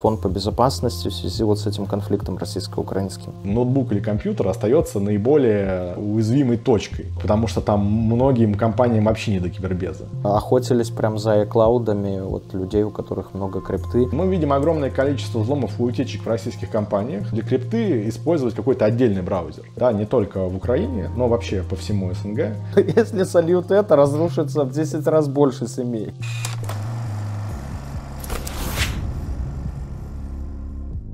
фонд по безопасности в связи вот с этим конфликтом российско-украинским. Ноутбук или компьютер остается наиболее уязвимой точкой, потому что там многим компаниям вообще не до кибербеза. Охотились прям за клаудами вот людей, у которых много крипты. Мы видим огромное количество взломов и утечек в российских компаниях. Для крипты использовать какой-то отдельный браузер. Да, не только в Украине, но вообще по всему СНГ. Если сольют это, разрушится в 10 раз больше семей.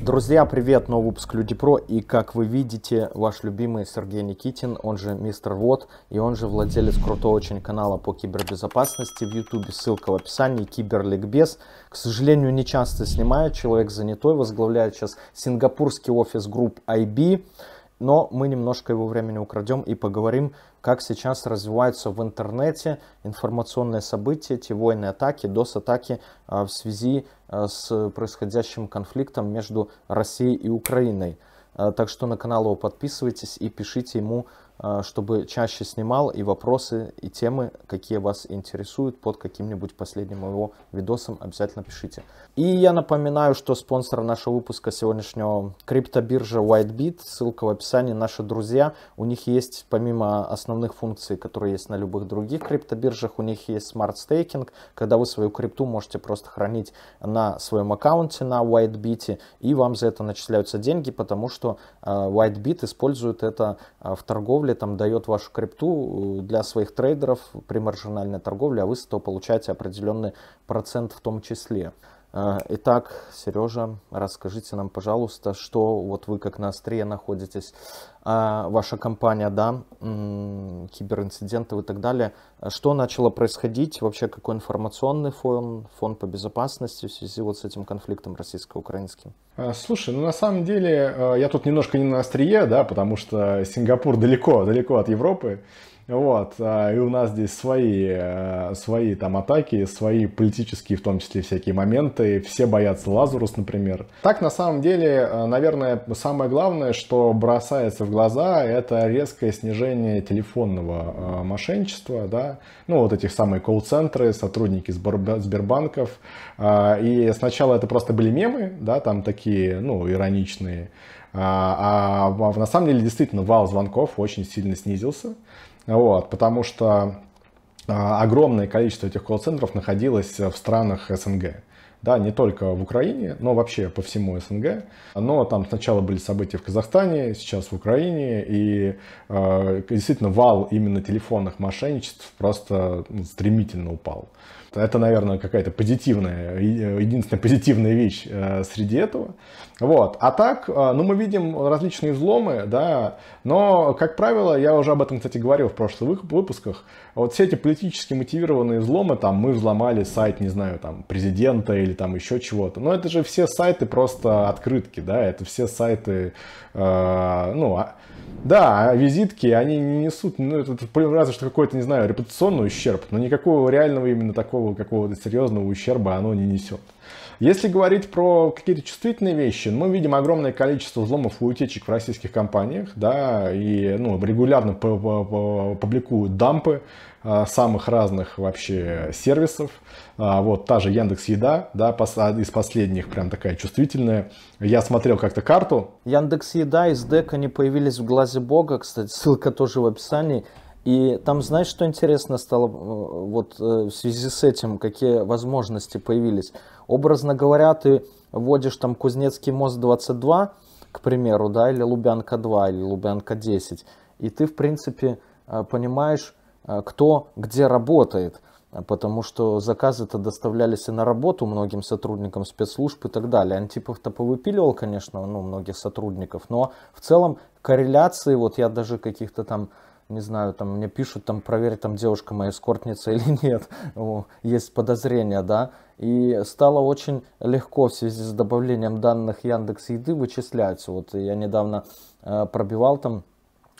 Друзья, привет! Новый выпуск Люди Про. И как вы видите, ваш любимый Сергей Никитин, он же Мистер Вот, и он же владелец крутого очень канала по кибербезопасности в Ютубе. Ссылка в описании. Киберликбез. К сожалению, не часто снимает. Человек занятой, возглавляет сейчас сингапурский офис групп IB. Но мы немножко его времени украдем и поговорим, как сейчас развиваются в интернете информационные события, те войны атаки, DOS-атаки а, в связи а, с происходящим конфликтом между Россией и Украиной. А, так что на канал его подписывайтесь и пишите ему чтобы чаще снимал и вопросы, и темы, какие вас интересуют под каким-нибудь последним его видосом, обязательно пишите. И я напоминаю, что спонсор нашего выпуска сегодняшнего криптобиржа WhiteBit, ссылка в описании, наши друзья. У них есть, помимо основных функций, которые есть на любых других криптобиржах, у них есть Staking, когда вы свою крипту можете просто хранить на своем аккаунте на WhiteBit, и вам за это начисляются деньги, потому что э, WhiteBit использует это э, в торговле торговли там дает вашу крипту э, для своих трейдеров при маржинальной торговле, а вы с этого получаете определенный процент в том числе. Э, итак, Сережа, расскажите нам, пожалуйста, что вот вы как на острие находитесь, а ваша компания, да, киберинцидентов и так далее, что начало происходить, вообще какой информационный фон, фон по безопасности в связи вот с этим конфликтом российско-украинским? А, слушай, ну на самом деле я тут немножко не на острие, да, потому что Сингапур далеко, далеко от Европы. Вот, а, и у нас здесь свои, э, свои там атаки, свои политические, в том числе, всякие моменты. Все боятся Лазарус, например. Так, на самом деле, э, наверное, самое главное, что бросается в глаза, это резкое снижение телефонного э, мошенничества, да. Ну, вот этих самые колл-центры, сотрудники Сбербанков. А, и сначала это просто были мемы, да, там такие, ну, ироничные. А, а на самом деле, действительно, вал звонков очень сильно снизился. Вот, потому что а, огромное количество этих колл-центров находилось в странах СНГ. Да, не только в Украине, но вообще по всему СНГ. Но там сначала были события в Казахстане, сейчас в Украине. И э, действительно вал именно телефонных мошенничеств просто ну, стремительно упал. Это, наверное, какая-то позитивная, единственная позитивная вещь э, среди этого. Вот. А так, э, ну, мы видим различные взломы, да, но, как правило, я уже об этом, кстати, говорил в прошлых выпусках, вот все эти политически мотивированные взломы, там, мы взломали сайт, не знаю, там, президента или там еще чего-то, но это же все сайты просто открытки, да, это все сайты, э, ну, а, да, а визитки, они не несут, ну, это, разве что какой-то, не знаю, репутационный ущерб, но никакого реального именно такого какого-то серьезного ущерба оно не несет. Если говорить про какие-то чувствительные вещи, мы видим огромное количество взломов и утечек в российских компаниях, да, и ну, регулярно публикуют дампы самых разных вообще сервисов. А, вот та же Яндекс Еда, да, из последних прям такая чувствительная. Я смотрел как-то карту. Яндекс Еда из дека не появились в глазе бога, кстати, ссылка тоже в описании. И там, знаешь, что интересно стало вот э, в связи с этим, какие возможности появились? Образно говоря, ты вводишь там Кузнецкий мост 22, к примеру, да, или Лубянка 2, или Лубянка 10, и ты, в принципе, э, понимаешь, э, кто где работает, потому что заказы-то доставлялись и на работу многим сотрудникам спецслужб и так далее. Антипов-то повыпиливал, конечно, ну, многих сотрудников, но в целом корреляции, вот я даже каких-то там не знаю, там мне пишут, там проверь, там девушка моя эскортница или нет, есть подозрения, да, и стало очень легко в связи с добавлением данных Яндекс Еды вычисляться. Вот я недавно э, пробивал там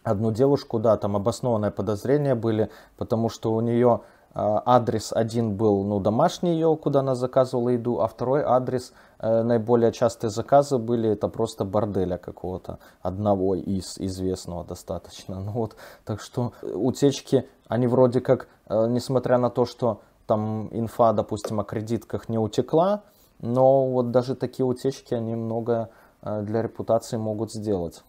одну девушку, да, там обоснованные подозрения были, потому что у нее э, адрес один был, ну, домашний ее, куда она заказывала еду, а второй адрес Э, наиболее частые заказы были это просто борделя какого-то, одного из известного достаточно. Ну вот, так что утечки, они вроде как, э, несмотря на то, что там инфа, допустим, о кредитках не утекла, но вот даже такие утечки, они много для репутации могут сделать.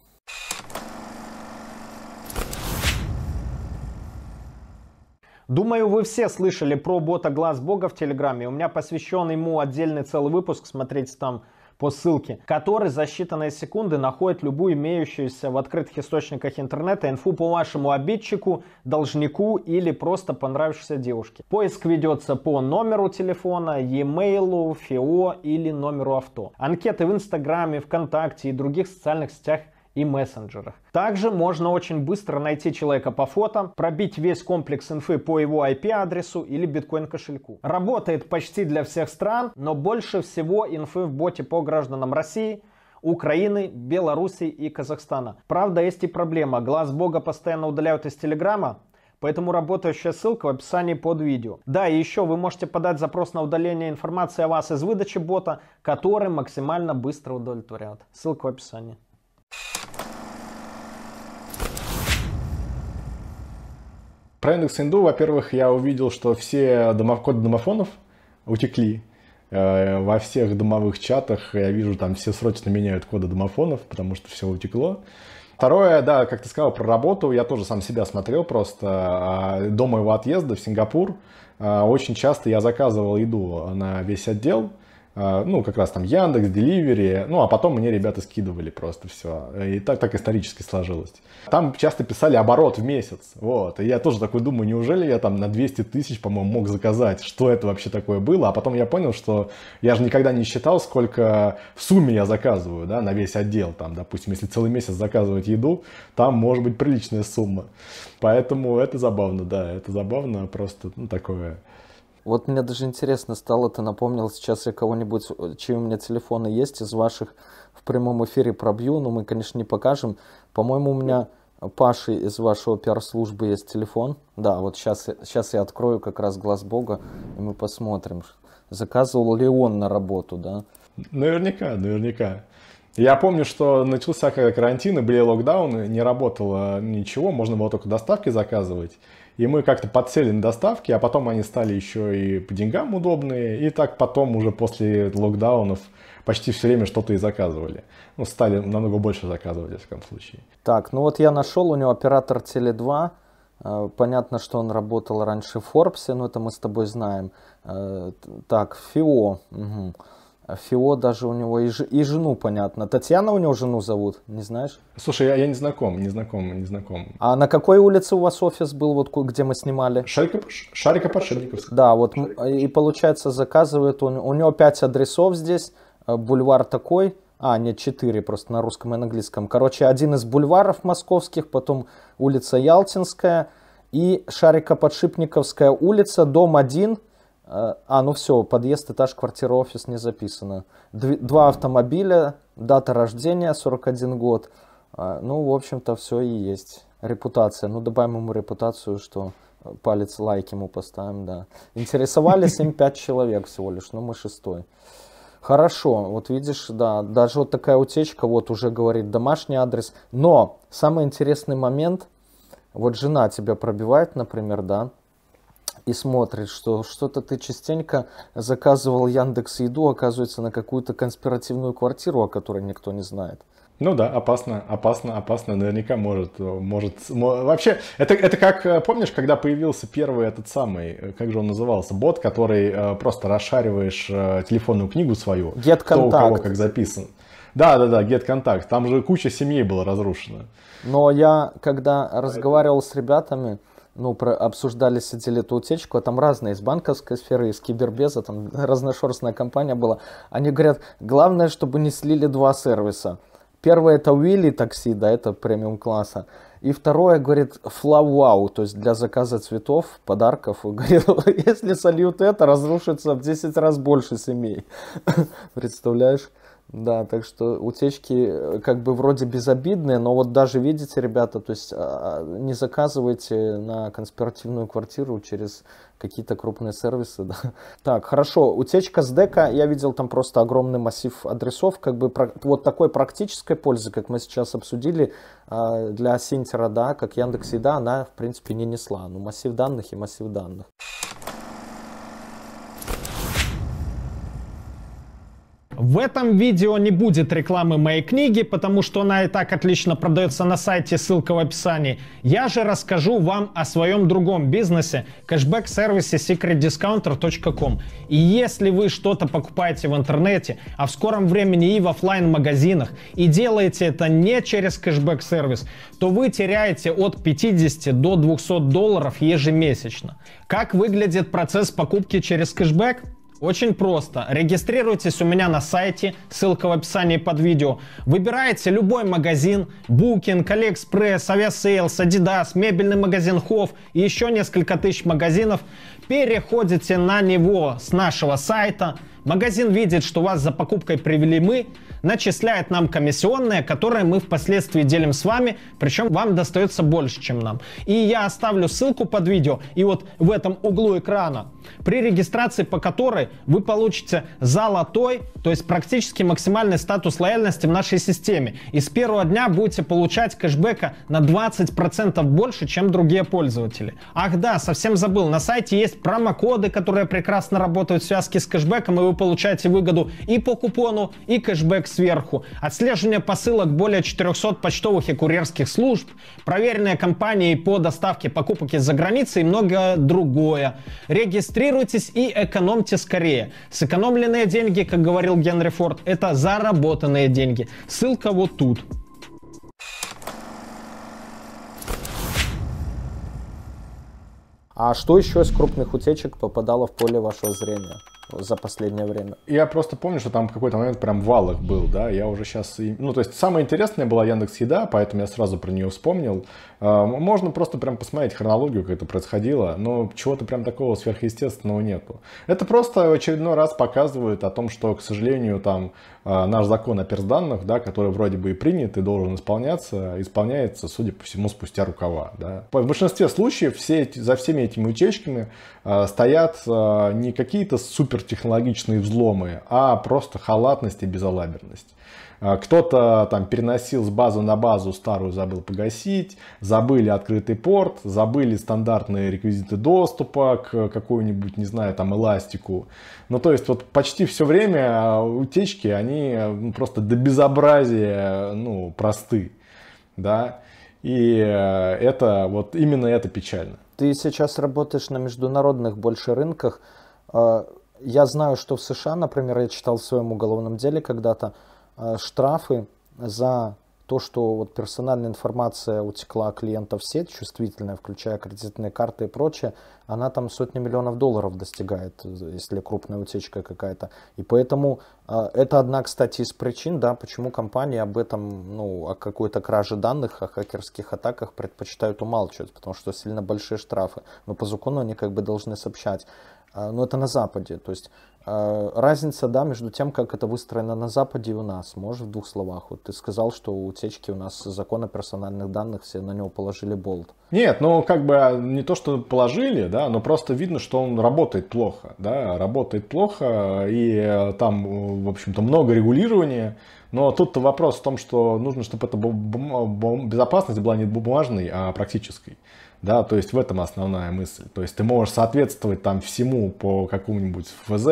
Думаю, вы все слышали про бота Глаз Бога в Телеграме. У меня посвящен ему отдельный целый выпуск, смотрите там по ссылке, который за считанные секунды находит любую имеющуюся в открытых источниках интернета инфу по вашему обидчику, должнику или просто понравившейся девушке. Поиск ведется по номеру телефона, e-mail, ФИО или номеру авто. Анкеты в Инстаграме, ВКонтакте и других социальных сетях и мессенджерах. Также можно очень быстро найти человека по фото, пробить весь комплекс инфы по его IP-адресу или биткоин-кошельку. Работает почти для всех стран, но больше всего инфы в боте по гражданам России, Украины, Беларуси и Казахстана. Правда, есть и проблема. Глаз бога постоянно удаляют из Телеграма, Поэтому работающая ссылка в описании под видео. Да, и еще вы можете подать запрос на удаление информации о вас из выдачи бота, который максимально быстро удовлетворят. Ссылка в описании. Про индекс инду, во-первых, я увидел, что все домов, коды домофонов утекли. Э, во всех домовых чатах я вижу, там все срочно меняют коды домофонов, потому что все утекло. Второе, да, как ты сказал про работу, я тоже сам себя смотрел просто. А, до моего отъезда в Сингапур а, очень часто я заказывал еду на весь отдел. А, ну, как раз там Яндекс, Деливери, ну, а потом мне ребята скидывали просто все. И так, так исторически сложилось. Там часто писали оборот в месяц, вот. И я тоже такой думаю, неужели я там на 200 тысяч, по-моему, мог заказать? Что это вообще такое было? А потом я понял, что я же никогда не считал, сколько в сумме я заказываю, да, на весь отдел. Там, допустим, если целый месяц заказывать еду, там может быть приличная сумма. Поэтому это забавно, да, это забавно, просто, ну, такое вот мне даже интересно стало, ты напомнил, сейчас я кого-нибудь, чьи у меня телефоны есть, из ваших в прямом эфире пробью, но мы, конечно, не покажем. По-моему, у меня Паши из вашего пиар-службы есть телефон. Да, вот сейчас, сейчас я открою как раз глаз Бога, и мы посмотрим, заказывал ли он на работу, да? Наверняка, наверняка. Я помню, что начался когда карантин и были локдауны, не работало ничего, можно было только доставки заказывать. И мы как-то подсели на доставки, а потом они стали еще и по деньгам удобные. И так потом уже после локдаунов почти все время что-то и заказывали. Ну, стали намного больше заказывать, в таком случае. Так, ну вот я нашел, у него оператор Теле2. Э, понятно, что он работал раньше в Форбсе, но это мы с тобой знаем. Э, так, ФИО. Угу. Фио даже у него и, и жену, понятно. Татьяна у него жену зовут, не знаешь? Слушай, я, я не знаком, не знаком, не знаком. А на какой улице у вас офис был, вот где мы снимали? Шарика, Шарика Подшипниковская. Да, вот и получается заказывает он, у него пять адресов здесь, э, бульвар такой, а, нет, четыре просто на русском и английском. Короче, один из бульваров московских, потом улица Ялтинская и Шарика-Подшипниковская улица, дом один, а, а, ну все, подъезд, этаж, квартира, офис не записано. Два автомобиля, дата рождения 41 год. А, ну, в общем-то, все и есть. Репутация. Ну, добавим ему репутацию, что палец лайк ему поставим, да. Интересовались им 5 человек всего лишь, ну мы шестой. Хорошо, вот видишь, да, даже вот такая утечка, вот уже говорит домашний адрес. Но самый интересный момент, вот жена тебя пробивает, например, да, и смотрит, что что-то ты частенько заказывал Яндекс Еду, оказывается, на какую-то конспиративную квартиру, о которой никто не знает. Ну да, опасно, опасно, опасно, наверняка может, может, вообще, это, это как, э, помнишь, когда появился первый этот самый, э, как же он назывался, бот, который э, просто расшариваешь телефонную книгу свою, Get кто у кого как записан. Да, да, да, Get Contact, там же куча семей было разрушено. Но я, когда разговаривал с ребятами, ну, про, обсуждали, сидели эту утечку, а там разные из банковской сферы, из кибербеза, там разношерстная компания была. Они говорят, главное, чтобы не слили два сервиса. Первое это Уилли такси, да, это премиум класса. И второе, говорит, флау, то есть для заказа цветов, подарков. Говорит, если сольют это, разрушится в 10 раз больше семей. Представляешь? Да, так что утечки э, как бы вроде безобидные, но вот даже видите, ребята, то есть а, а, не заказывайте на конспиративную квартиру через какие-то крупные сервисы. Да. Так, хорошо, утечка с дека, я видел там просто огромный массив адресов, как бы вот такой практической пользы, как мы сейчас обсудили, а, для Синтера, да, как Яндекс Еда, она в принципе не несла. Ну, массив данных и массив данных. В этом видео не будет рекламы моей книги, потому что она и так отлично продается на сайте, ссылка в описании. Я же расскажу вам о своем другом бизнесе, кэшбэк-сервисе secretdiscounter.com. И если вы что-то покупаете в интернете, а в скором времени и в офлайн магазинах и делаете это не через кэшбэк-сервис, то вы теряете от 50 до 200 долларов ежемесячно. Как выглядит процесс покупки через кэшбэк? Очень просто. Регистрируйтесь у меня на сайте, ссылка в описании под видео. Выбираете любой магазин, Booking, AliExpress, Aviasales, Adidas, мебельный магазин Hof и еще несколько тысяч магазинов. Переходите на него с нашего сайта. Магазин видит, что вас за покупкой привели мы, начисляет нам комиссионные, которые мы впоследствии делим с вами, причем вам достается больше, чем нам. И я оставлю ссылку под видео, и вот в этом углу экрана, при регистрации по которой вы получите золотой, то есть практически максимальный статус лояльности в нашей системе. И с первого дня будете получать кэшбэка на 20% больше, чем другие пользователи. Ах да, совсем забыл, на сайте есть промокоды, которые прекрасно работают в связке с кэшбэком, и вы получаете выгоду и по купону, и кэшбэк сверху. Отслеживание посылок более 400 почтовых и курьерских служб, проверенные компании по доставке покупок из-за границы и многое другое. Регистрируйтесь и экономьте скорее. Сэкономленные деньги, как говорил Генри Форд, это заработанные деньги. Ссылка вот тут. А что еще из крупных утечек попадало в поле вашего зрения? за последнее время. Я просто помню, что там в какой-то момент прям вал их был, да, я уже сейчас... Ну, то есть самое интересное была Яндекс Еда, поэтому я сразу про нее вспомнил. А, можно просто прям посмотреть хронологию, как это происходило, но чего-то прям такого сверхъестественного нету. Это просто в очередной раз показывает о том, что, к сожалению, там а, наш закон о персданных, да, который вроде бы и принят и должен исполняться, исполняется, судя по всему, спустя рукава. Да. В большинстве случаев все эти, за всеми этими утечками э, стоят э, не какие-то супертехнологичные взломы, а просто халатность и безалаберность. Кто-то там переносил с базы на базу, старую забыл погасить, забыли открытый порт, забыли стандартные реквизиты доступа к какой-нибудь, не знаю, там эластику. Ну, то есть вот почти все время а, утечки, они ну, просто до безобразия, ну, просты, да. И э, это, вот именно это печально. Ты сейчас работаешь на международных больше рынках. А, я знаю, что в США, например, я читал в своем уголовном деле когда-то, Э, штрафы за то, что вот персональная информация утекла клиента в сеть, чувствительная, включая кредитные карты и прочее, она там сотни миллионов долларов достигает, если крупная утечка какая-то. И поэтому э, это одна, кстати, из причин, да, почему компании об этом, ну, о какой-то краже данных, о хакерских атаках предпочитают умалчивать, потому что сильно большие штрафы. Но по закону они как бы должны сообщать. Э, но это на Западе. То есть разница, да, между тем, как это выстроено на Западе и у нас. Можешь в двух словах? Вот ты сказал, что у утечки у нас закон о персональных данных, все на него положили болт. Нет, ну как бы а, не то, что положили, да, но просто видно, что он работает плохо, да, работает плохо, и э, там, в общем-то, много регулирования. Но тут вопрос в том, что нужно, чтобы эта безопасность была не бумажной, а практической. Да, то есть в этом основная мысль. То есть ты можешь соответствовать там всему по какому-нибудь ФЗ,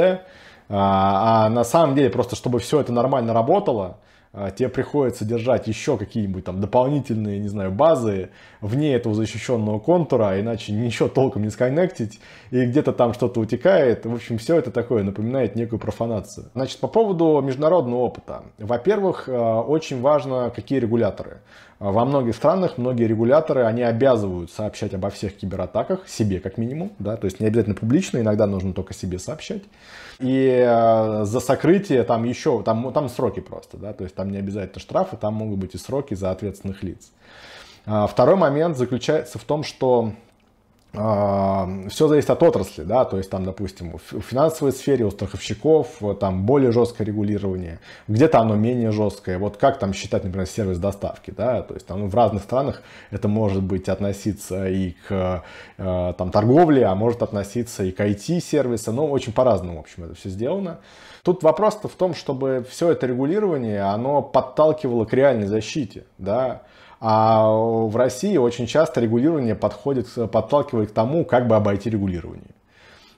а, а на самом деле просто чтобы все это нормально работало, а, тебе приходится держать еще какие-нибудь там дополнительные, не знаю, базы вне этого защищенного контура, иначе ничего толком не сконнектить, и где-то там что-то утекает. В общем, все это такое напоминает некую профанацию. Значит, по поводу международного опыта. Во-первых, а, очень важно, какие регуляторы. Во многих странах многие регуляторы, они обязывают сообщать обо всех кибератаках, себе как минимум, да, то есть не обязательно публично, иногда нужно только себе сообщать. И э, за сокрытие там еще, там, там сроки просто, да, то есть там не обязательно штрафы, там могут быть и сроки за ответственных лиц. А, второй момент заключается в том, что все зависит от отрасли, да, то есть там, допустим, в финансовой сфере у страховщиков там более жесткое регулирование, где-то оно менее жесткое. Вот как там считать, например, сервис доставки, да, то есть там ну, в разных странах это может быть относиться и к э, там торговле, а может относиться и к IT-сервису, но очень по-разному, в общем, это все сделано. Тут вопрос в том, чтобы все это регулирование, оно подталкивало к реальной защите, да, а в России очень часто регулирование подходит, подталкивает к тому, как бы обойти регулирование.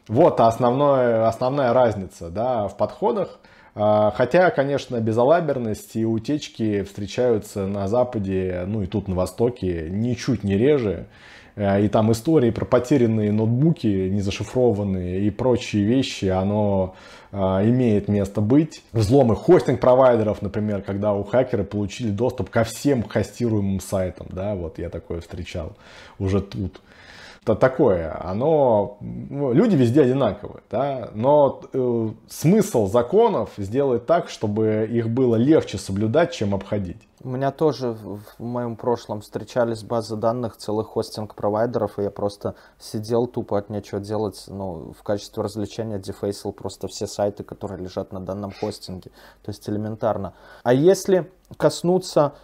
Вот основное, основная разница да, в подходах. А, хотя, конечно, безалаберность и утечки встречаются на Западе, ну и тут на Востоке, ничуть не реже. Э, и там истории про потерянные ноутбуки, незашифрованные и прочие вещи, оно а, имеет место быть. Взломы хостинг-провайдеров, например, когда у хакера получили доступ ко всем хостируемым сайтам, да, вот я такое встречал уже тут такое, оно, ну, люди везде одинаковые, да, но э, смысл законов сделать так, чтобы их было легче соблюдать, чем обходить. У меня тоже в, моем прошлом встречались базы данных целых хостинг-провайдеров, и я просто сидел тупо от нечего делать, ну, в качестве развлечения дефейсил просто все сайты, которые лежат на данном хостинге, то есть элементарно. А если коснуться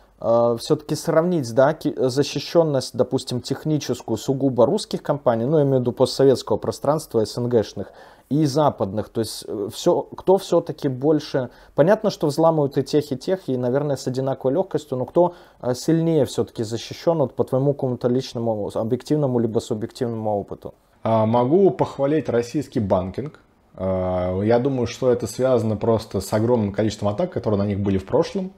все-таки сравнить да, защищенность, допустим, техническую сугубо русских компаний, ну, я имею в виду постсоветского пространства, СНГшных, и западных. То есть э, все, кто все-таки больше... Понятно, что взламывают и тех, и тех, и, наверное, с одинаковой легкостью, но кто э, сильнее все-таки защищен вот, по твоему какому-то личному, объективному либо субъективному опыту? А, могу похвалить российский банкинг. А, я думаю, что это связано просто с огромным количеством атак, которые на них были в прошлом.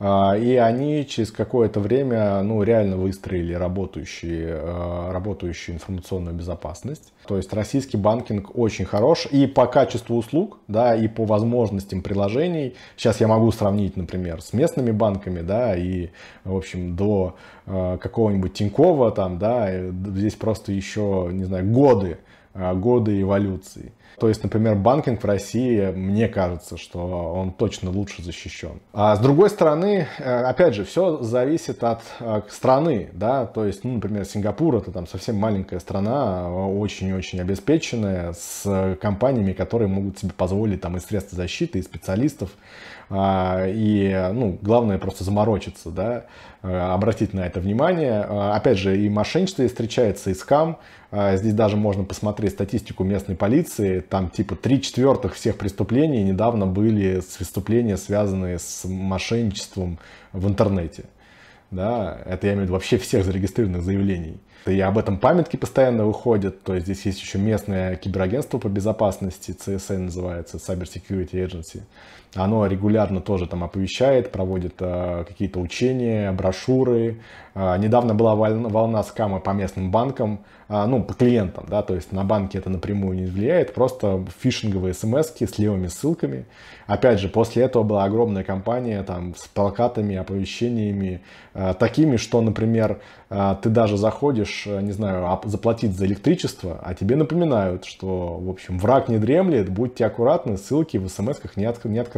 А, и они через какое-то время ну, реально выстроили работающие, а, работающую информационную безопасность. То есть российский банкинг очень хорош и по качеству услуг, да, и по возможностям приложений. Сейчас я могу сравнить, например, с местными банками, да, и, в общем, до а, какого-нибудь Тинькова там, да, здесь просто еще, не знаю, годы, годы эволюции. То есть, например, банкинг в России, мне кажется, что он точно лучше защищен. А с другой стороны, э, опять же, все зависит от э, страны, да, то есть, ну, например, Сингапур это там совсем маленькая страна, очень-очень обеспеченная, с компаниями, которые могут себе позволить там и средства защиты, и специалистов, и, ну, главное просто заморочиться, да, э, обратить на это внимание. А, опять же, и мошенничество встречается, и скам, а, здесь даже можно посмотреть статистику местной полиции. Там типа 3 четвертых всех преступлений недавно были преступления, связанные с мошенничеством в интернете. Да, это я имею в виду вообще всех зарегистрированных заявлений. И об этом памятки постоянно выходят. То есть здесь есть еще местное киберагентство по безопасности, CSA называется, Cyber Security Agency. Оно регулярно тоже там оповещает, проводит э, какие-то учения, брошюры. Э, недавно была волна, скама по местным банкам, э, ну, по клиентам, да, то есть на банки это напрямую не влияет, просто фишинговые смс с левыми ссылками. Опять же, после этого была огромная кампания там с плакатами, оповещениями, такими, что, например, ты даже заходишь, не знаю, заплатить за электричество, а тебе напоминают, что, в общем, враг не дремлет, будьте аккуратны, ссылки в смс-ках не, от, не открывайте.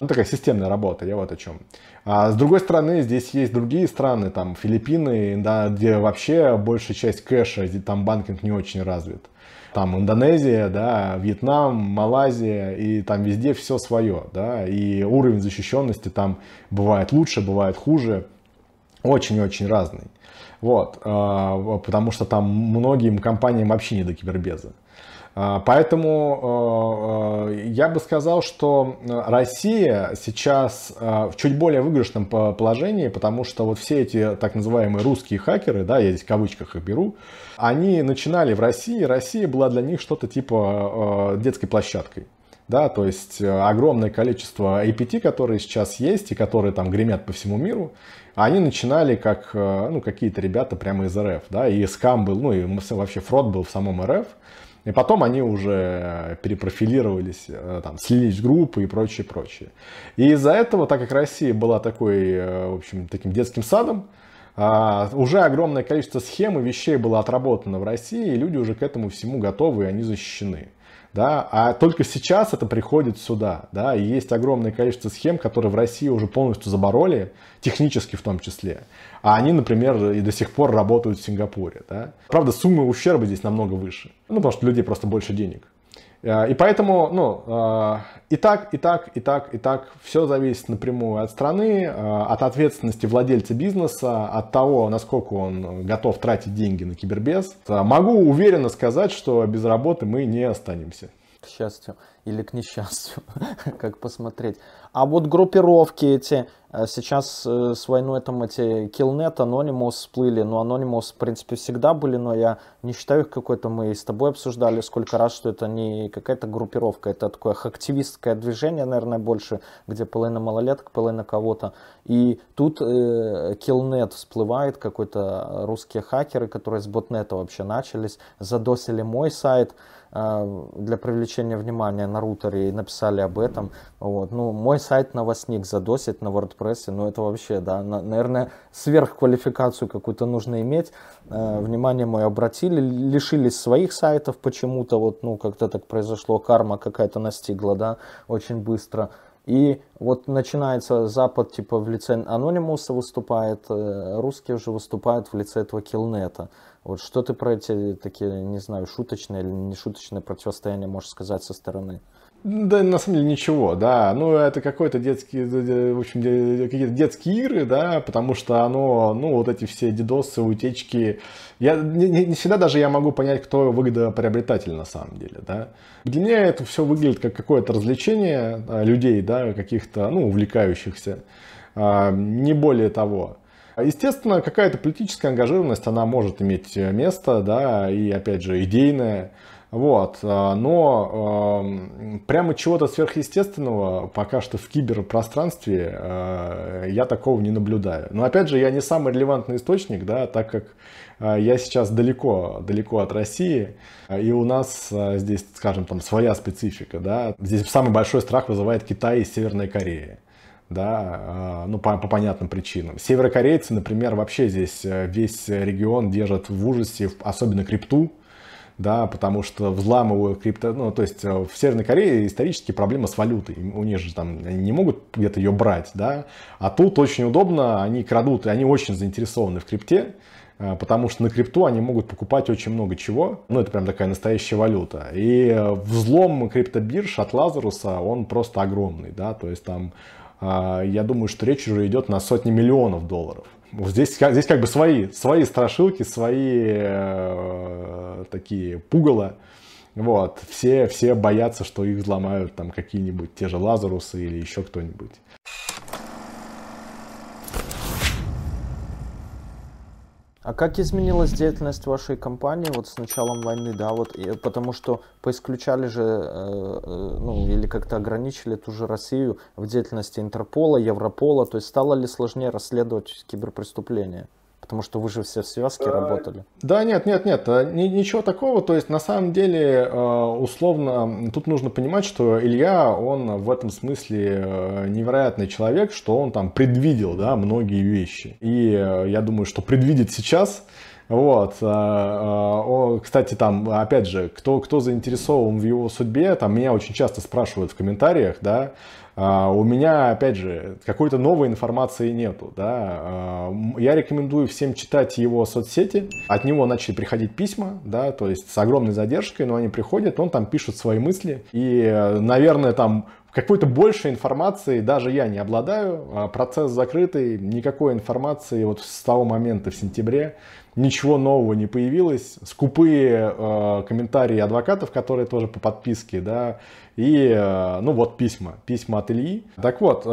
Ну, такая системная работа, я вот о чем. А с другой стороны, здесь есть другие страны, там Филиппины, да, где вообще большая часть кэша, там банкинг не очень развит. Там Индонезия, да, Вьетнам, Малайзия, и там везде все свое, да, и уровень защищенности там бывает лучше, бывает хуже, очень-очень разный. Вот, а, потому что там многим компаниям вообще не до кибербеза. А, поэтому э, э, я бы сказал, что Россия сейчас э, в чуть более выигрышном положении, потому что вот все эти так называемые русские хакеры, да, я здесь в кавычках их беру, они начинали в России, Россия была для них что-то типа детской площадкой. Да, то есть огромное количество APT, которые сейчас есть и которые там гремят по всему миру, они начинали как ну, какие-то ребята прямо из РФ, да, и скам был, ну и вообще фрод был в самом РФ, и потом они уже перепрофилировались, э, там, слились группы и прочее, прочее. И из-за этого, так как Россия была такой, э, в общем, таким детским садом, а, уже огромное количество схем и вещей было отработано в России, и люди уже к этому всему готовы, и они защищены. Да, а только сейчас это приходит сюда, да, и есть огромное количество схем, которые в России уже полностью забороли, технически в том числе, а они, например, и до сих пор работают в Сингапуре, да. Правда, суммы ущерба здесь намного выше, ну, потому что у людей просто больше денег. Э, и поэтому, ну, э, и так, и так, и так, и так, все зависит напрямую от страны, э, от ответственности владельца бизнеса, от того, насколько он готов тратить деньги на кибербез. Могу уверенно сказать, что без работы мы не останемся. Счастью. или к несчастью, как посмотреть. А вот группировки эти, э, сейчас э, с войной там эти Killnet, Anonymous всплыли, но Anonymous, в принципе, всегда были, но я не считаю их какой-то, мы с тобой обсуждали сколько раз, что это не какая-то группировка, это такое активистское движение, наверное, больше, где половина малолеток, половина кого-то. И тут э, Killnet всплывает, какой-то русские хакеры, которые с ботнета вообще начались, задосили мой сайт, для привлечения внимания на рутере и написали об этом. Вот. Ну, мой сайт новостник задосить на WordPress, ну это вообще, да, на, наверное, сверхквалификацию какую-то нужно иметь. Э, внимание мое обратили, лишились своих сайтов почему-то, вот, ну, как-то так произошло, карма какая-то настигла, да, очень быстро. И вот начинается Запад типа в лице анонимуса выступает, э, русские уже выступают в лице этого килнета. Вот что ты про эти такие, не знаю, шуточные или не шуточные противостояния можешь сказать со стороны? Да, на самом деле ничего, да. Ну, это какой-то детский, в общем, какие-то детские игры, да, потому что оно, ну, вот эти все дедосы, утечки. Я не, не всегда даже я могу понять, кто выгодоприобретатель на самом деле, да. Для меня это все выглядит как какое-то развлечение а, людей, да, каких-то, ну, увлекающихся. А, не более того. Естественно, какая-то политическая ангажированность, она может иметь место, да, и, опять же, идейная. Вот, а, но э, прямо чего-то сверхъестественного пока что в киберпространстве э, я такого не наблюдаю. Но опять же, я не самый релевантный источник, да, так как э, я сейчас далеко, далеко от России, и у нас э, здесь, скажем, там своя специфика, да. Здесь самый большой страх вызывает Китай и Северная Корея да, ну, по, по понятным причинам. Северокорейцы, например, вообще здесь весь регион держат в ужасе, особенно крипту, да, потому что взламывают крипто, ну, то есть э, в Северной Корее исторически проблема с валютой, у них же там не могут где-то ее брать, да, а тут очень удобно, они крадут, и они очень заинтересованы в крипте, э, потому что на крипту они могут покупать очень много чего, ну, это прям такая настоящая валюта, и э, взлом криптобирж от Лазаруса, он просто огромный, да, то есть там, я думаю, что речь уже идет на сотни миллионов долларов, Здесь, здесь как бы свои, свои страшилки, свои э, такие пугало. Вот. Все, все боятся, что их взломают там какие-нибудь те же Лазарусы или еще кто-нибудь. А как изменилась деятельность вашей компании вот с началом войны, да, вот, и, потому что поисключали же, э, э, ну, или как-то ограничили ту же Россию в деятельности Интерпола, Европола, то есть стало ли сложнее расследовать киберпреступления? Потому что вы же все в связке работали. Да, нет, нет, нет, а, ничего такого. То есть на самом деле а, условно тут нужно понимать, что Илья, он в этом смысле а, невероятный человек, что он там предвидел, да, многие вещи. И я думаю, что предвидит сейчас вот. Кстати, там, опять же, кто, кто заинтересован в его судьбе, там меня очень часто спрашивают в комментариях, да, у меня, опять же, какой-то новой информации нету. Да? А, я рекомендую всем читать его соцсети. От него начали приходить письма, да, то есть с огромной задержкой, но они приходят, он там пишет свои мысли. И, наверное, там какой-то большей информации даже я не обладаю. А процесс закрытый, никакой информации вот с того момента в сентябре ничего нового не появилось. Скупые э, комментарии адвокатов, которые тоже по подписке, да, и, э, ну вот письма, письма от Ильи. Так вот, э,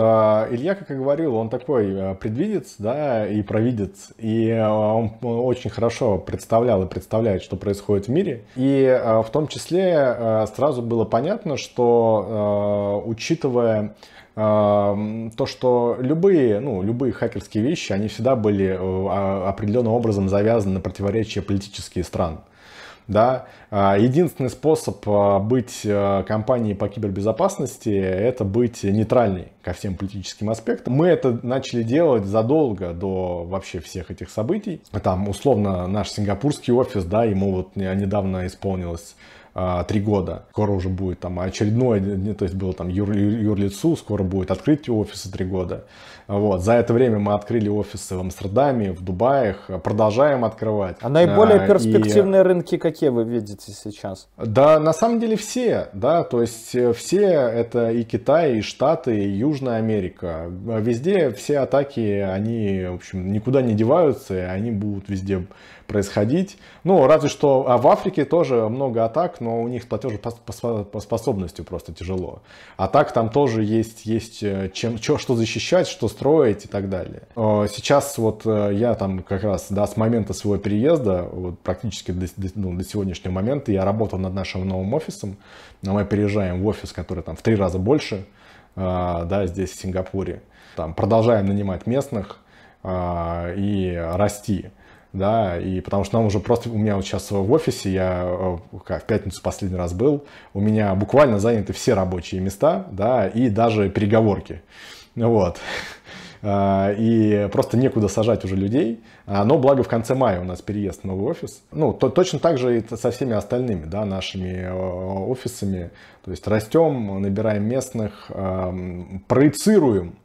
Илья, как я говорил, он такой э, предвидец, да, и провидец, и он очень хорошо представлял и представляет, что происходит в мире. И в том числе сразу было понятно, что учитывая то, что любые, ну, любые хакерские вещи, они всегда были определенным образом завязаны на противоречия политические стран да. А, единственный способ а, быть а, компанией по кибербезопасности – это быть нейтральной ко всем политическим аспектам. Мы это начали делать задолго до вообще всех этих событий. Там, условно, наш сингапурский офис, да, ему вот недавно исполнилось три года. Скоро уже будет там очередное, то есть было там юр, юрлицу, скоро будет открытие офиса три года. Вот. За это время мы открыли офисы в Амстердаме, в Дубае, продолжаем открывать. А наиболее а, перспективные и... рынки какие вы видите сейчас? Да, на самом деле все, да, то есть э, все это и Китай, и Штаты, и Южная Америка. Везде все атаки, они, в общем, никуда не деваются, и они будут везде происходить. Ну, разве что а в Африке тоже много атак, но у них платежеспособностью просто тяжело. А так там тоже есть, есть э, чем, что, что защищать, что строить и так далее. Э, сейчас вот э, я там как раз да, с момента своего переезда, вот практически до, до, ну, до сегодняшнего момента, я работал над нашим новым офисом. Мы переезжаем в офис, который там в три раза больше, да, здесь в Сингапуре. Там продолжаем нанимать местных и расти да, и потому что нам уже просто, у меня вот сейчас в офисе, я э, как, в пятницу последний раз был, у меня буквально заняты все рабочие места, да, и даже переговорки, вот. А, и просто некуда сажать уже людей. А, но благо в конце мая у нас переезд в новый офис. Ну, то, точно так же и со всеми остальными да, нашими э, офисами. То есть растем, набираем местных, проецируем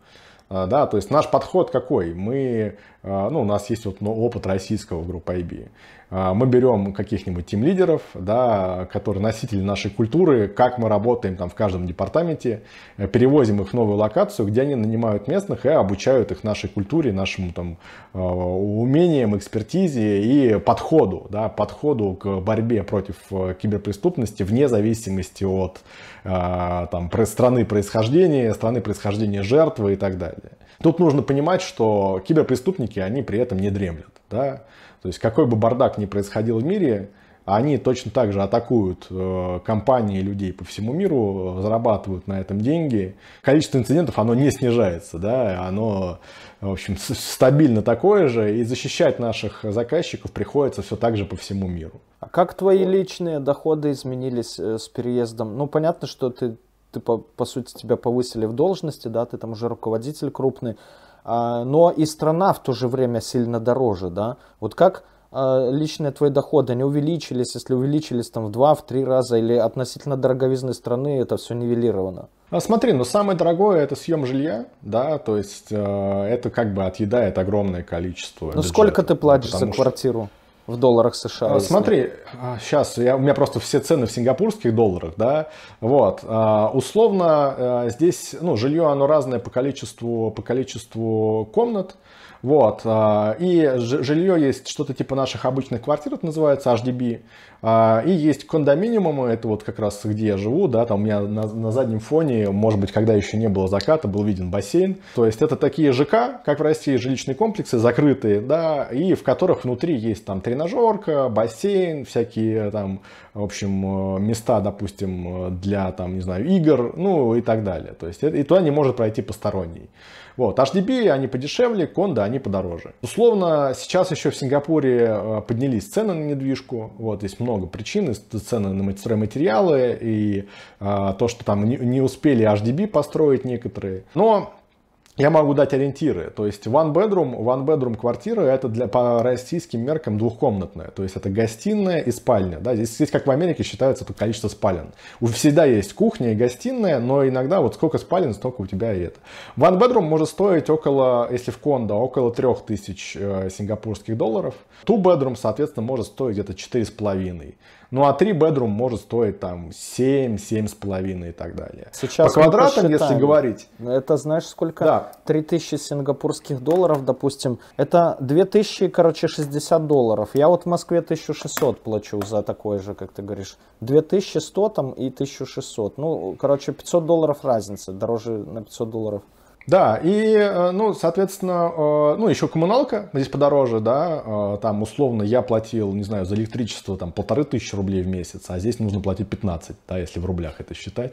а, да, то есть наш подход какой? Мы, ну, у нас есть вот опыт российского группы IB. А, мы берем каких-нибудь тим-лидеров, да, которые носители нашей культуры, как мы работаем там в каждом департаменте, э, перевозим их в новую локацию, где они нанимают местных и обучают их нашей культуре, нашему там умениям, экспертизе и подходу, да, подходу к борьбе против э, киберпреступности вне зависимости от там, страны происхождения, страны происхождения жертвы и так далее. Тут нужно понимать, что киберпреступники, они при этом не дремлят. Да? То есть какой бы бардак ни происходил в мире, они точно так же атакуют э, компании людей по всему миру, зарабатывают на этом деньги. Количество инцидентов, оно не снижается, да, оно, в общем, стабильно такое же, и защищать наших заказчиков приходится все так же по всему миру. А как твои личные доходы изменились э, с переездом? Ну, понятно, что ты ты, по, по сути, тебя повысили в должности, да, ты там уже руководитель крупный, но и страна в то же время сильно дороже, да. Вот как а, личные твои доходы, они увеличились, если увеличились там в два, в три раза, или относительно дороговизны страны это все нивелировано? А смотри, ну самое дорогое это съем жилья, да, то есть э, это как бы отъедает огромное количество. Ну сколько ты платишь за квартиру? Что в долларах США. А, смотри, сейчас а, я, у меня просто все цены в сингапурских долларах, да, вот, а, условно здесь, ну, жилье оно разное по количеству, по количеству комнат, вот. А, и жилье есть что-то типа наших обычных квартир, это называется HDB. А, и есть кондоминиумы, это вот как раз где я живу, да, там у меня на, на заднем фоне, может быть, когда еще не было заката, был виден бассейн. То есть это такие ЖК, как в России, жилищные комплексы, закрытые, да, и в которых внутри есть там тренажерка, бассейн, всякие там, в общем, э, места, допустим, для там, не знаю, игр, ну и так далее. То есть и туда не может пройти посторонний. Вот, HDB они подешевле, кондо они подороже. Условно, сейчас еще в Сингапуре э, поднялись цены на недвижку. Вот, есть много причин, цены на стройматериалы и а, то, что там не, не успели HDB построить некоторые. Но я могу дать ориентиры. То есть one bedroom, one bedroom квартира это для, по российским меркам двухкомнатная. То есть это гостиная и спальня. Да? Здесь, здесь, как в Америке, считается это количество спален. У всегда есть кухня и гостиная, но иногда вот сколько спален, столько у тебя и это. One bedroom может стоить около, если в кондо, около 3000 э, сингапурских долларов. Two bedroom, соответственно, может стоить где-то 4,5. Ну а 3 bedroom может стоить там 7, 7,5 и так далее. Сейчас По квадратам, если говорить. Это знаешь сколько? Да. 3000 сингапурских долларов, допустим. Это 2000, короче, 60 долларов. Я вот в Москве 1600 плачу за такое же, как ты говоришь. 2100 там и 1600. Ну, короче, 500 долларов разница. Дороже на 500 долларов. Да, и, э, ну, соответственно, э, ну, еще коммуналка здесь подороже, да, э, там, условно, я платил, не знаю, за электричество, там, полторы тысячи рублей в месяц, а здесь нужно платить 15, да, если в рублях это считать.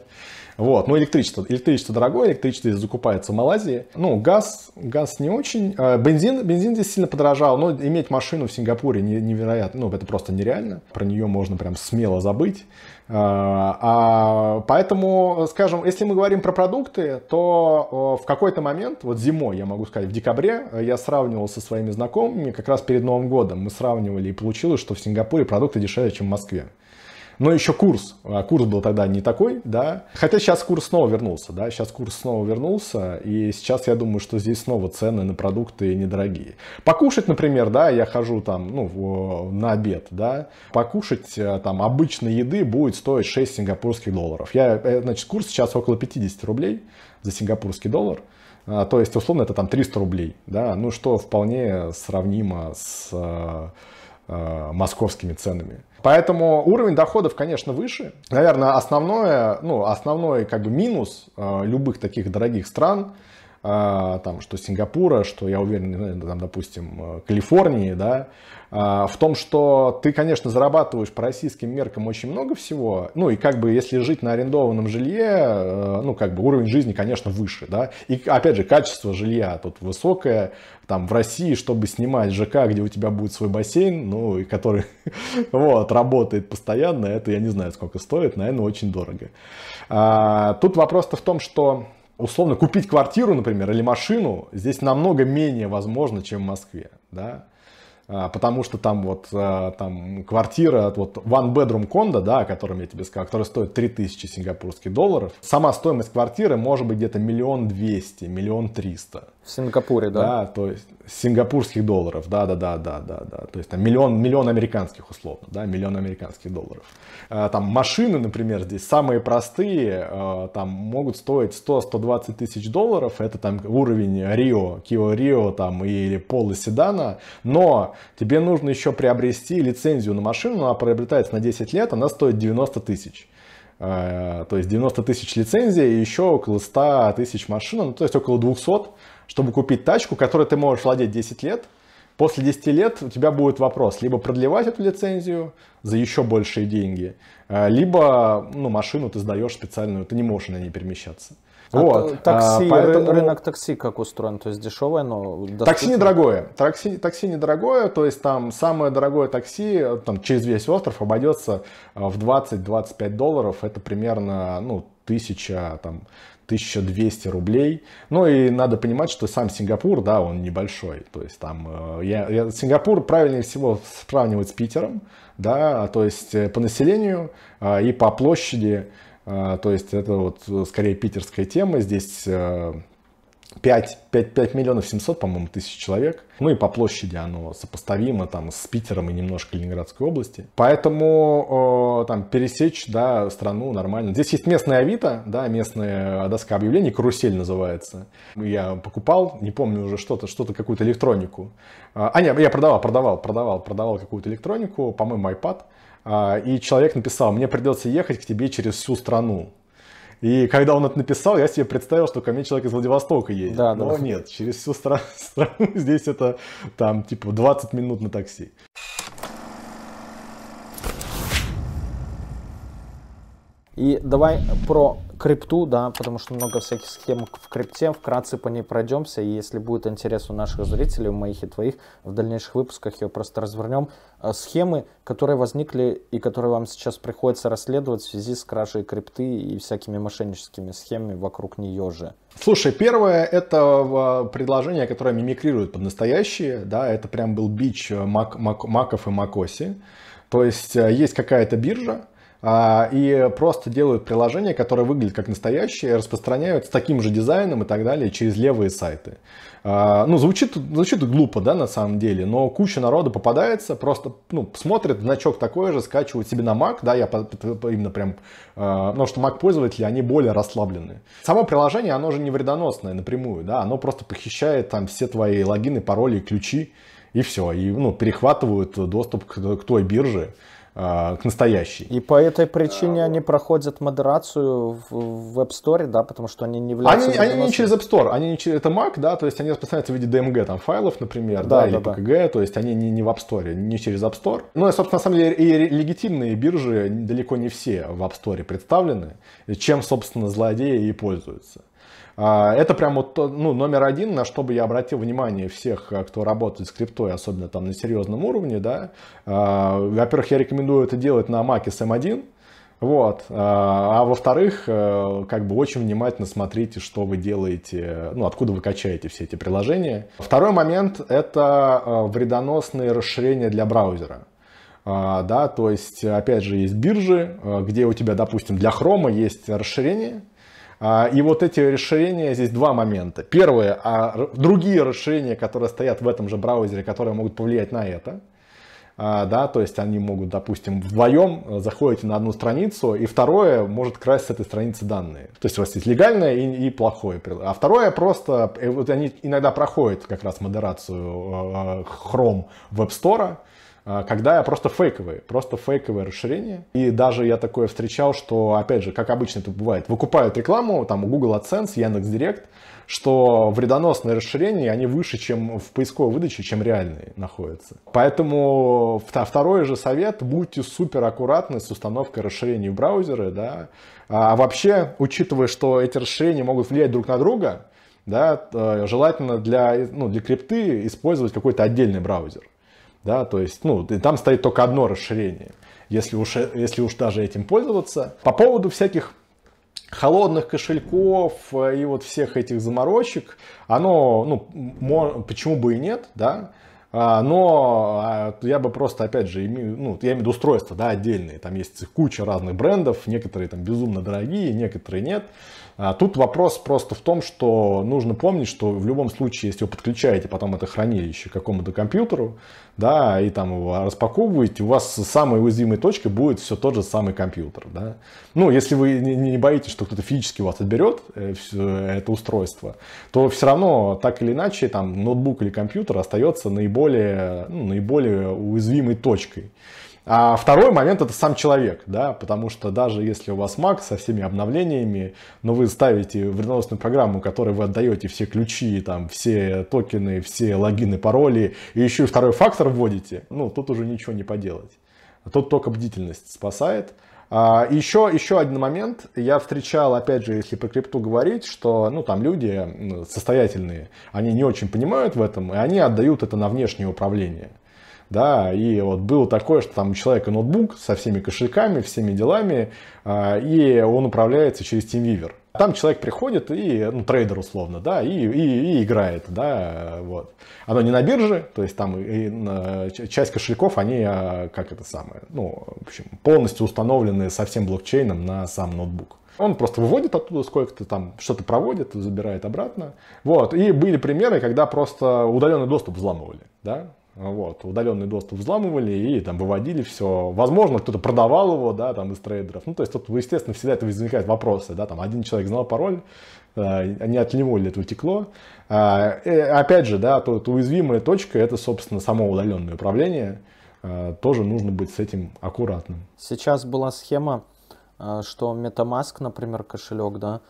Вот, ну, электричество, электричество дорогое, электричество здесь закупается в Малайзии. Ну, газ, газ не очень, бензин, бензин здесь сильно подорожал, но иметь машину в Сингапуре невероятно, ну, это просто нереально, про нее можно прям смело забыть. А, а, поэтому, скажем, если мы говорим про продукты, то в какой-то момент, вот зимой, я могу сказать, в декабре, я сравнивал со своими знакомыми, как раз перед Новым годом мы сравнивали, и получилось, что в Сингапуре продукты дешевле, чем в Москве. Но еще курс. А курс был тогда не такой, да. Хотя сейчас курс снова вернулся, да. Сейчас курс снова вернулся. И сейчас я думаю, что здесь снова цены на продукты недорогие. Покушать, например, да, я хожу там, ну, на обед, да. Покушать э, там обычной еды будет стоить 6 сингапурских долларов. Я, э, значит, курс сейчас около 50 рублей за сингапурский доллар. А, то есть, условно, это там 300 рублей, да. Ну, что вполне сравнимо с э, московскими ценами. Поэтому уровень доходов, конечно, выше. Наверное, основное, ну, основной как бы минус э, любых таких дорогих стран – там, что Сингапура, что, я уверен, там, допустим, э, Калифорнии, да, а, в том, что ты, конечно, зарабатываешь по российским меркам очень много всего, ну и как бы если жить на арендованном жилье, э, ну как бы уровень жизни, конечно, выше, да, и опять же качество жилья тут высокое, там в России, чтобы снимать ЖК, где у тебя будет свой бассейн, ну и который вот работает постоянно, это я не знаю сколько стоит, наверное, очень дорого. А, тут вопрос-то в том, что условно купить квартиру, например, или машину здесь намного менее возможно, чем в Москве, да, а, потому что там вот а, там квартира, вот one bedroom кондо, да, о котором я тебе сказал, которая стоит 3000 сингапурских долларов, сама стоимость квартиры может быть где-то миллион двести, миллион триста. В Сингапуре, да? Да, то есть сингапурских долларов, да, да, да, да, да, да. То есть там миллион, миллион американских условно, да, миллион американских долларов. А, там машины, например, здесь самые простые, а, там могут стоить 100-120 тысяч долларов, это там уровень Рио, Kia Rio там или Polo седана, но тебе нужно еще приобрести лицензию на машину, она приобретается на 10 лет, она стоит 90 тысяч. А, то есть 90 тысяч лицензий и еще около 100 тысяч машин, ну, то есть около 200 чтобы купить тачку, которой ты можешь владеть 10 лет, после 10 лет у тебя будет вопрос, либо продлевать эту лицензию за еще большие деньги, э, либо ну, машину ты сдаешь специальную, ты не можешь на ней перемещаться. А вот. Такси, а, поэтому... рынок такси как устроен? То есть дешевое, но доступное? Такси недорогое. Такси, такси недорогое, то есть там самое дорогое такси там, через весь остров обойдется э, в 20-25 долларов. Это примерно ну, тысяча, там, 1200 рублей. Ну и надо понимать, что сам Сингапур, да, он небольшой. То есть там, э, я, я, Сингапур правильнее всего сравнивать с Питером, да, то есть э, по населению э, и по площади, то есть это вот скорее питерская тема. Здесь 5, 5, 5 миллионов 700, по-моему, тысяч человек. Ну и по площади оно сопоставимо там с Питером и немножко Ленинградской области. Поэтому там пересечь, да, страну нормально. Здесь есть местная Авито, да, местная доска объявлений, карусель называется. Я покупал, не помню уже что-то, что-то, какую-то электронику. А, а нет, я продавал, продавал, продавал, продавал какую-то электронику, по-моему, iPad. А, и человек написал, мне придется ехать к тебе через всю страну. И когда он это написал, я себе представил, что ко мне человек из Владивостока едет. Да, Но да. нет, через всю страну, здесь это там типа 20 минут на такси. И давай про крипту, да, потому что много всяких схем в крипте, вкратце по ней пройдемся, и если будет интерес у наших зрителей, у моих и твоих, в дальнейших выпусках ее просто развернем. Э, схемы, которые возникли и которые вам сейчас приходится расследовать в связи с кражей крипты и всякими мошенническими схемами вокруг нее же. Слушай, первое это предложение, которое мимикрирует под настоящее, да, это прям был бич мак, мак, маков и макоси. То есть э, есть какая-то биржа, и просто делают приложения, которые выглядят как настоящие, распространяют с таким же дизайном и так далее через левые сайты. А, ну, звучит, звучит глупо, да, на самом деле, но куча народа попадается, просто, ну, смотрит, значок такой же, скачивают себе на Mac, да, я именно прям, а, потому что Mac пользователи, они более расслаблены. Само приложение, оно же не вредоносное напрямую, да, оно просто похищает там все твои логины, пароли, ключи, и все, и, ну, перехватывают доступ к, к той бирже, а, к настоящей. И по этой причине они проходят модерацию в App Store, да, потому что они не являются... Они, они не через App Store, они не через... Это Mac, да, то есть они распространяются в виде DMG там, файлов, например, да, да, да или да, PKG, да. то есть они не, не в App Store, не через App Store. Ну и, собственно, на самом деле и легитимные биржи далеко не все в App Store представлены, чем, собственно, злодеи и пользуются. А, это прям вот ну, номер один, на что бы я обратил внимание всех, э, кто работает с криптой, особенно там на серьезном уровне. Да? А, во-первых, я рекомендую это делать на Mac с M1. Вот. А, а во-вторых, э, как бы очень внимательно смотрите, что вы делаете, ну, откуда вы качаете все эти приложения. Второй момент – это э, вредоносные расширения для браузера. Да, то есть, опять же, есть биржи, где у тебя, допустим, для хрома есть расширение, и вот эти расширения, здесь два момента. Первое, а другие расширения, которые стоят в этом же браузере, которые могут повлиять на это. А, да, то есть они могут, допустим, вдвоем заходите на одну страницу, и второе может красть с этой страницы данные. То есть у вас есть легальное и, и плохое. А второе просто, э, вот они иногда проходят как раз модерацию э, Chrome Web Store, а, когда просто фейковые, просто фейковые расширения. И даже я такое встречал, что, опять же, как обычно это бывает, выкупают рекламу, там, Google AdSense, Яндекс.Директ, что вредоносные расширения, они выше, чем в поисковой выдаче, чем реальные находятся. Поэтому второй же совет, будьте супер аккуратны с установкой расширений в браузеры, да. А вообще, учитывая, что эти расширения могут влиять друг на друга, да, э, желательно для, ну, для крипты использовать какой-то отдельный браузер да, то есть, ну, там стоит только одно расширение, если уж, если уж даже этим пользоваться. По поводу всяких холодных кошельков и вот всех этих заморочек, оно, ну, почему бы и нет, да, но а, я бы просто, опять же, имею, ну, я имею в виду устройства, да, отдельные. Там есть куча разных брендов, некоторые там безумно дорогие, некоторые нет. А тут вопрос просто в том, что нужно помнить, что в любом случае, если вы подключаете потом это хранилище к какому-то компьютеру, да, и там его распаковываете, у вас самой уязвимой точкой будет все тот же самый компьютер, да. Ну, если вы не, не боитесь, что кто-то физически у вас отберет э, это устройство, то все равно, так или иначе, там ноутбук или компьютер остается наиболее, ну, наиболее уязвимой точкой. А второй момент это сам человек, да, потому что даже если у вас Mac со всеми обновлениями, но вы ставите вредоносную программу, которой вы отдаете все ключи, там, все токены, все логины, пароли, и еще и второй фактор вводите, ну, тут уже ничего не поделать. Тут только бдительность спасает. А, еще, еще один момент. Я встречал, опять же, если про крипту говорить, что ну, там люди состоятельные, они не очень понимают в этом, и они отдают это на внешнее управление да, и вот было такое, что там у человека ноутбук со всеми кошельками, всеми делами, а, и он управляется через TeamViewer. Там человек приходит и, ну, трейдер условно, да, и, и, и играет, да, вот. Оно не на бирже, то есть там и, и, часть кошельков, они, а, как это самое, ну, в общем, полностью установлены со всем блокчейном на сам ноутбук. Он просто выводит оттуда сколько-то там, что-то проводит, забирает обратно. Вот. И были примеры, когда просто удаленный доступ взламывали. Да? Вот, удаленный доступ взламывали и там выводили все. Возможно, кто-то продавал его, да, там из трейдеров. Ну, то есть тут, естественно, всегда это возникают вопросы, да, там один человек знал пароль, э, не от него ли это утекло. А, опять же, да, тут уязвимая точка, это, собственно, само удаленное управление. А, тоже нужно быть с этим аккуратным. Сейчас была схема, э, что MetaMask, например, кошелек, да,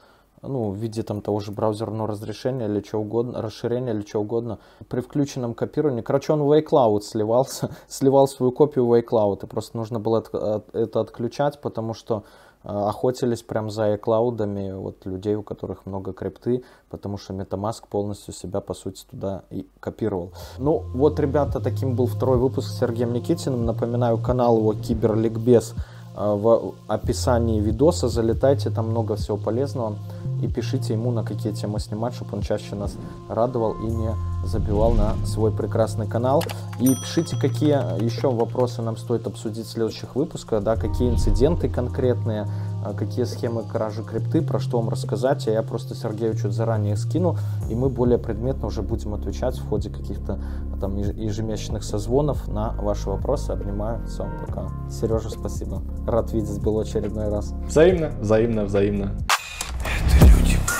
ну, в виде там того же браузерного разрешения или что угодно, расширения или что угодно, при включенном копировании. Короче, он в iCloud сливался, сливал свою копию в iCloud, и просто нужно было это отключать, потому что э, охотились прям за iCloud вот людей, у которых много крипты, потому что MetaMask полностью себя, по сути, туда и копировал. Ну, вот, ребята, таким был второй выпуск с Сергеем Никитиным. Напоминаю, канал его Киберликбез в описании видоса. Залетайте, там много всего полезного и пишите ему, на какие темы снимать, чтобы он чаще нас радовал и не забивал на свой прекрасный канал. И пишите, какие еще вопросы нам стоит обсудить в следующих выпусках, да, какие инциденты конкретные, какие схемы кражи крипты, про что вам рассказать, а я просто Сергею чуть заранее скину, и мы более предметно уже будем отвечать в ходе каких-то там ежемесячных созвонов на ваши вопросы. Обнимаю, все, пока. Сережа, спасибо. Рад видеть, был очередной раз. Взаимно, взаимно, взаимно.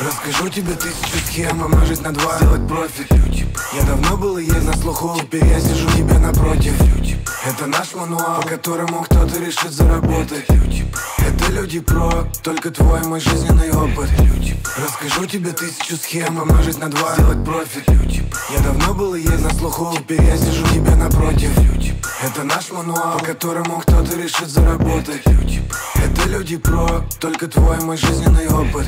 Расскажу тебе тысячу схем, умножить на два, сделать профит Я давно был и есть на слуху, теперь я сижу тебе напротив Это наш мануал, по которому кто-то решит заработать. Это люди про, только твой мой жизненный опыт. Расскажу тебе тысячу схем, умножить на два, сделать профит. Я давно был и есть на слуху, теперь я сижу тебе напротив. Это наш мануал, по которому кто-то решит заработать. Это люди про, только твой мой жизненный опыт